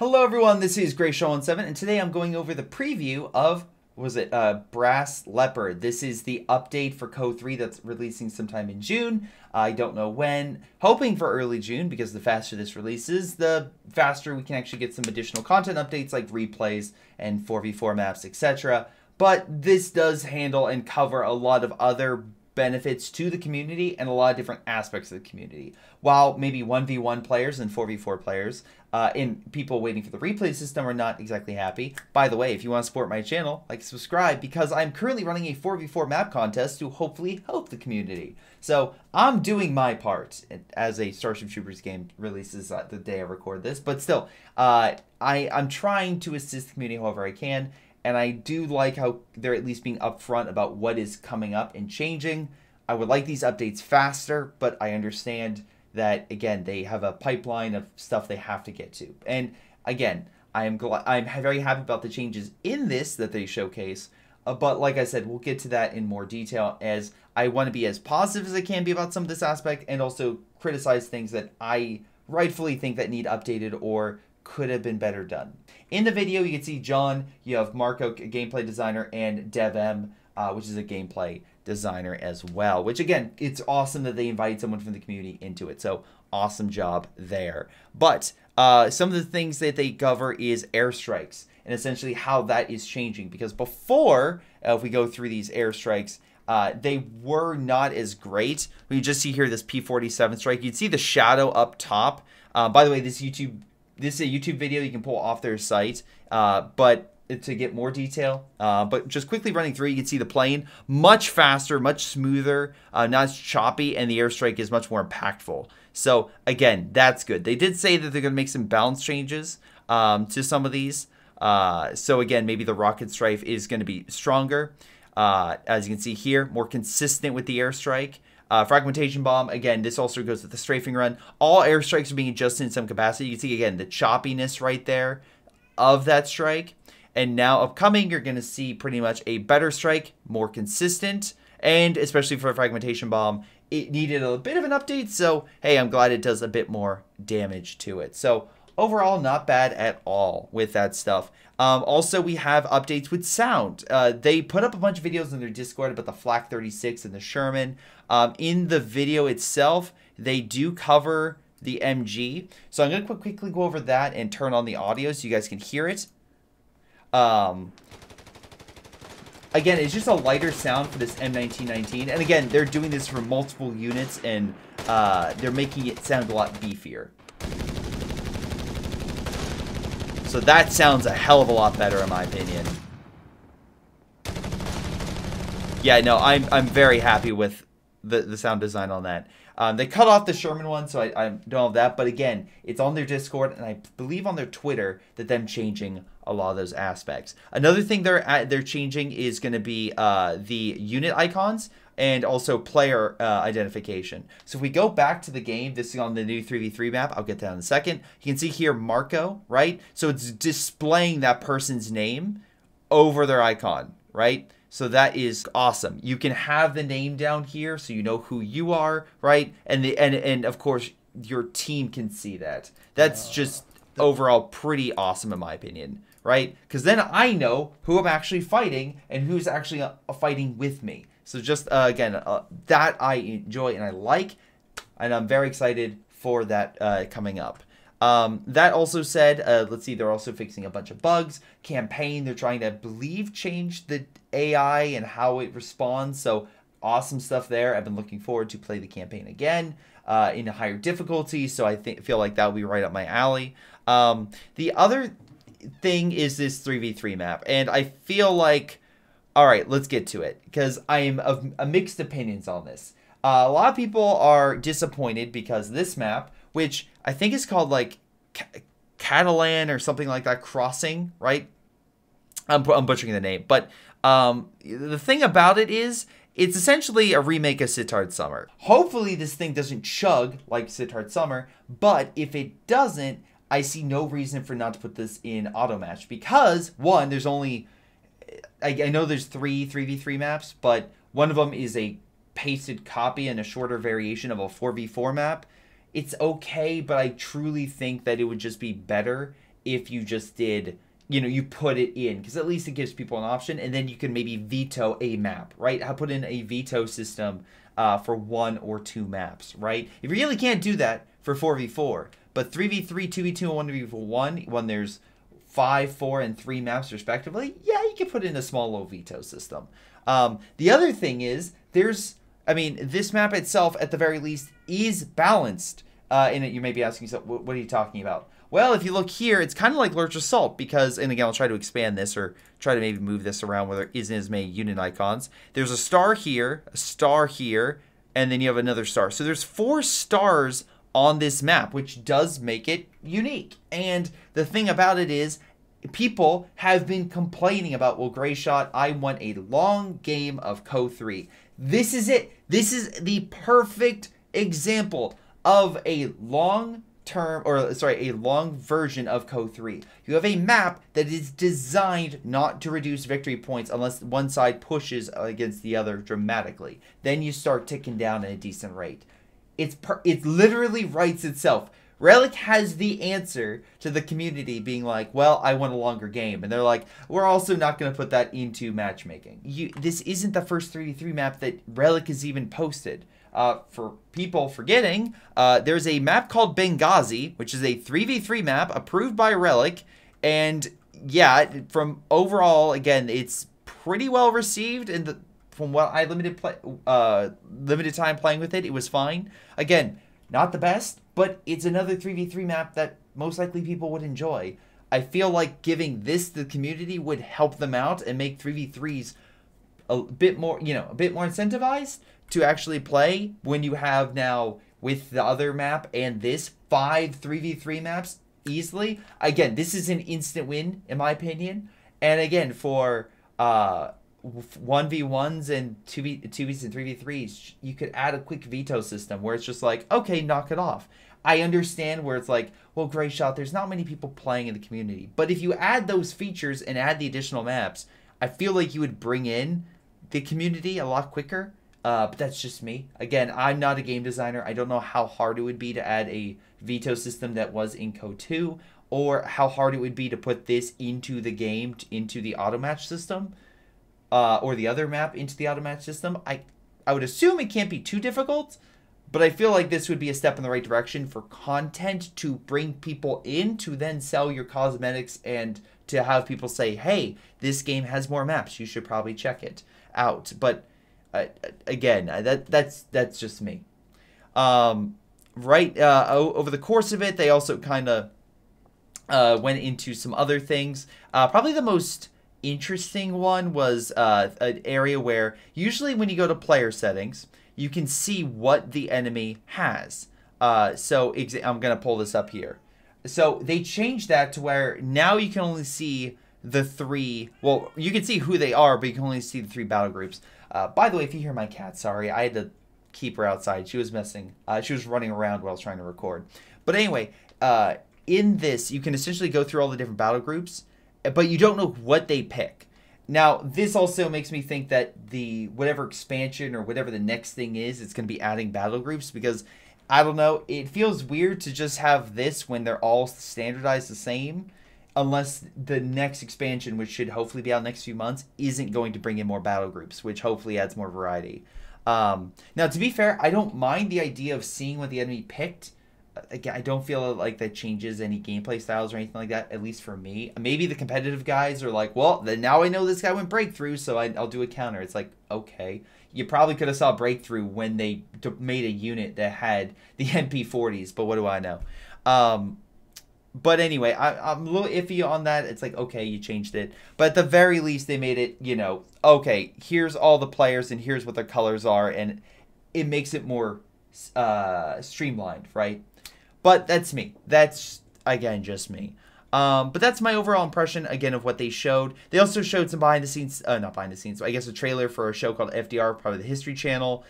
Hello everyone, this is Gray Greyshot17 and today I'm going over the preview of, was it, uh, Brass Leopard. This is the update for CoH 3 that's releasing sometime in June. I don't know when, hoping for early June because the faster this releases, the faster we can actually get some additional content updates like replays and 4v4 maps, etc. But this does handle and cover a lot of other benefits to the community and a lot of different aspects of the community. While maybe 1v1 players and 4v4 players uh, and people waiting for the replay system are not exactly happy. By the way, if you want to support my channel, like subscribe because I'm currently running a 4v4 map contest to hopefully help the community. So I'm doing my part as a Starship Troopers game releases uh, the day I record this, but still, uh, I, I'm trying to assist the community however I can and I do like how they're at least being upfront about what is coming up and changing. I would like these updates faster, but I understand that again they have a pipeline of stuff they have to get to. And again, I am glad I'm very happy about the changes in this that they showcase. Uh, but like I said, we'll get to that in more detail as I want to be as positive as I can be about some of this aspect and also criticize things that I rightfully think that need updated or could have been better done. In the video, you can see John, you have Marco, gameplay designer, and DevM, uh, which is a gameplay designer as well. Which, again, it's awesome that they invited someone from the community into it. So, awesome job there. But uh, some of the things that they cover is airstrikes and essentially how that is changing. Because before, uh, if we go through these airstrikes, uh, they were not as great. We just see here this P47 strike. You'd see the shadow up top. Uh, by the way, this YouTube this is a YouTube video you can pull off their site, uh, but to get more detail. Uh, but just quickly running through, you can see the plane much faster, much smoother, uh, not as choppy, and the airstrike is much more impactful. So again, that's good. They did say that they're going to make some balance changes um, to some of these. Uh, so again, maybe the rocket strife is going to be stronger. Uh, as you can see here, more consistent with the airstrike. Uh, fragmentation bomb, again, this also goes with the strafing run. All airstrikes are being adjusted in some capacity. You can see, again, the choppiness right there of that strike. And now upcoming, you're going to see pretty much a better strike, more consistent, and especially for a fragmentation bomb, it needed a bit of an update. So, hey, I'm glad it does a bit more damage to it. So, overall, not bad at all with that stuff. Um, also, we have updates with sound. Uh, they put up a bunch of videos in their Discord about the Flak 36 and the Sherman. Um, in the video itself, they do cover the MG. So I'm going to quickly go over that and turn on the audio so you guys can hear it. Um, again, it's just a lighter sound for this M1919. And again, they're doing this for multiple units and uh, they're making it sound a lot beefier. So that sounds a hell of a lot better in my opinion. Yeah, no, I'm, I'm very happy with the, the sound design on that. Um, they cut off the Sherman one, so I, I don't have that. But again, it's on their Discord, and I believe on their Twitter that them changing a lot of those aspects. Another thing they're at, they're changing is going to be uh, the unit icons and also player uh, identification. So if we go back to the game, this is on the new 3v3 map. I'll get that in a second. You can see here Marco, right? So it's displaying that person's name over their icon, right? So that is awesome. You can have the name down here so you know who you are, right? And the and and of course your team can see that. That's just overall pretty awesome in my opinion, right? Because then I know who I'm actually fighting and who's actually uh, fighting with me. So just uh, again, uh, that I enjoy and I like, and I'm very excited for that uh, coming up. Um, that also said, uh, let's see, they're also fixing a bunch of bugs. Campaign, they're trying to, I believe, change the AI and how it responds. So awesome stuff there. I've been looking forward to play the campaign again uh, in a higher difficulty. So I think feel like that will be right up my alley. Um, the other thing is this 3v3 map, and I feel like all right, let's get to it because I am of a mixed opinions on this. Uh, a lot of people are disappointed because this map, which I think it's called like Catalan or something like that, crossing, right? I'm, I'm butchering the name, but um, the thing about it is it's essentially a remake of Sitard Summer. Hopefully, this thing doesn't chug like Sitard Summer, but if it doesn't, I see no reason for not to put this in auto match because one, there's only I, I know there's three 3v3 maps, but one of them is a pasted copy and a shorter variation of a 4v4 map. It's okay, but I truly think that it would just be better if you just did you know you put it in because at least it gives people an option and then you can maybe veto a map right? I put in a veto system uh, for one or two maps right? If you really can't do that for 4v4 but 3v3 2v2 and 1v1 when there's five four and three maps respectively yeah you can put in a small low veto system. Um, the other thing is there's i mean this map itself at the very least is balanced uh, in it you may be asking yourself what, are you talking about well, if you look here, it's kind of like Lurch Assault because, and again, I'll try to expand this or try to maybe move this around where there isn't as many unit icons. There's a star here, a star here, and then you have another star. So there's four stars on this map, which does make it unique. And the thing about it is, people have been complaining about, well, Greyshot, I want a long game of CoH 3. This is it. This is the perfect example of a long term or sorry a long version of CoH 3 you have a map that is designed not to reduce victory points unless one side pushes against the other dramatically. Then you start ticking down at a decent rate. It's per- it literally writes itself. Relic has the answer to the community being like well i want a longer game. And they're like we're also not going to put that into matchmaking. You this isn't the first 3v3 map that relic has even posted uh, for people forgetting, uh, there's a map called Benghazi, which is a 3v3 map approved by Relic. And yeah, from overall, again, it's pretty well received. And from what I limited play, uh, limited time playing with it, it was fine. Again, not the best, but it's another 3v3 map that most likely people would enjoy. I feel like giving this to the community would help them out and make 3v3s a bit more, you know, a bit more incentivized to actually play when you have now with the other map and this five 3v3 maps easily. Again, this is an instant win in my opinion. And again, for uh 1v1s and 2v 2vs and 3v3s, you could add a quick veto system where it's just like, okay, knock it off. I understand where it's like, well, Greyshot, there's not many people playing in the community. But if you add those features and add the additional maps, I feel like you would bring in the community a lot quicker uh, but that's just me. Again, I'm not a game designer. I don't know how hard it would be to add a veto system that was in CoH 2, or how hard it would be to put this into the game, into the auto match system, uh, or the other map into the auto match system. I, I would assume it can't be too difficult, but I feel like this would be a step in the right direction for content to bring people in to then sell your cosmetics and to have people say, hey, this game has more maps. You should probably check it out. But again, that that's that's just me. Um, right uh, over the course of it, they also kind of uh, went into some other things. Uh, probably the most interesting one was uh, an area where usually when you go to player settings, you can see what the enemy has. Uh, so I'm gonna pull this up here. So they changed that to where now you can only see the three. Well, you can see who they are, but you can only see the three battle groups. Uh, by the way, if you hear my cat, sorry, I had to keep her outside. She was messing. Uh, she was running around while I was trying to record. But anyway, uh, in this, you can essentially go through all the different battle groups, but you don't know what they pick. Now, this also makes me think that the whatever expansion or whatever the next thing is, it's going to be adding battle groups because I don't know. It feels weird to just have this when they're all standardized the same unless the next expansion, which should hopefully be out next few months, isn't going to bring in more battle groups, which hopefully adds more variety. Um, now, to be fair, I don't mind the idea of seeing what the enemy picked. Again, I don't feel like that changes any gameplay styles or anything like that, at least for me. Maybe the competitive guys are like, well, then now I know this guy went breakthrough, so I, will do a counter. It's like, okay. You probably could have saw breakthrough when they made a unit that had the MP40s, but what do I know? Um, but anyway, I, I'm a little iffy on that. It's like, okay, you changed it. But at the very least, they made it, you know, okay, here's all the players and here's what their colors are. And it makes it more uh, streamlined, right? But that's me. That's, again, just me. Um, but that's my overall impression, again, of what they showed. They also showed some behind the scenes, uh, not behind the scenes, I guess a trailer for a show called FDR, probably the History Channel.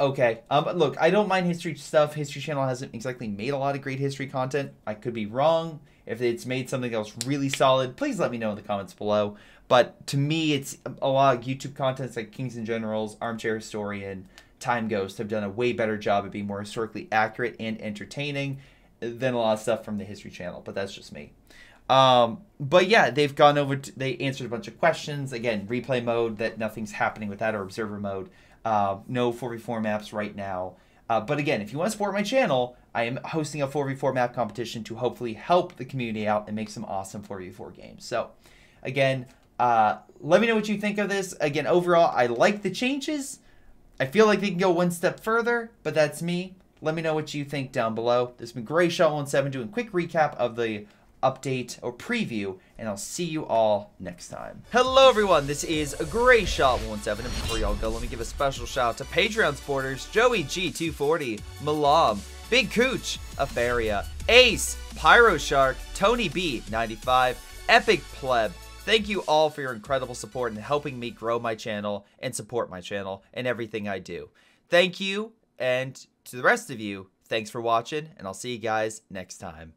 Okay. Um, look, I don't mind history stuff. History Channel hasn't exactly made a lot of great history content. I could be wrong. If it's made something else really solid, please let me know in the comments below. But to me, it's a lot of YouTube content like Kings and Generals, Armchair Historian, Time Ghost have done a way better job at being more historically accurate and entertaining. than a lot of stuff from the History Channel, but that's just me. Um, but yeah, they've gone over. To, they answered a bunch of questions. Again, replay mode that nothing's happening with that, or observer mode. Uh, no 4v4 maps right now. Uh, but again, if you want to support my channel, I am hosting a 4v4 map competition to hopefully help the community out and make some awesome 4v4 games. So, again, uh, let me know what you think of this. Again, overall, I like the changes. I feel like they can go one step further, but that's me. Let me know what you think down below. This has been Greyshot17 doing a quick recap of the update or preview, and I'll see you all next time. Hello, everyone. This is Greyshot17, and before y'all go, let me give a special shout out to Patreon supporters Joey G240, Milam, Big Cooch, Aphyria, Ace, Pyro Shark, Tony B95, Epic Pleb. Thank you all for your incredible support and helping me grow my channel and support my channel and everything I do. Thank you, and to the rest of you, thanks for watching, and I'll see you guys next time.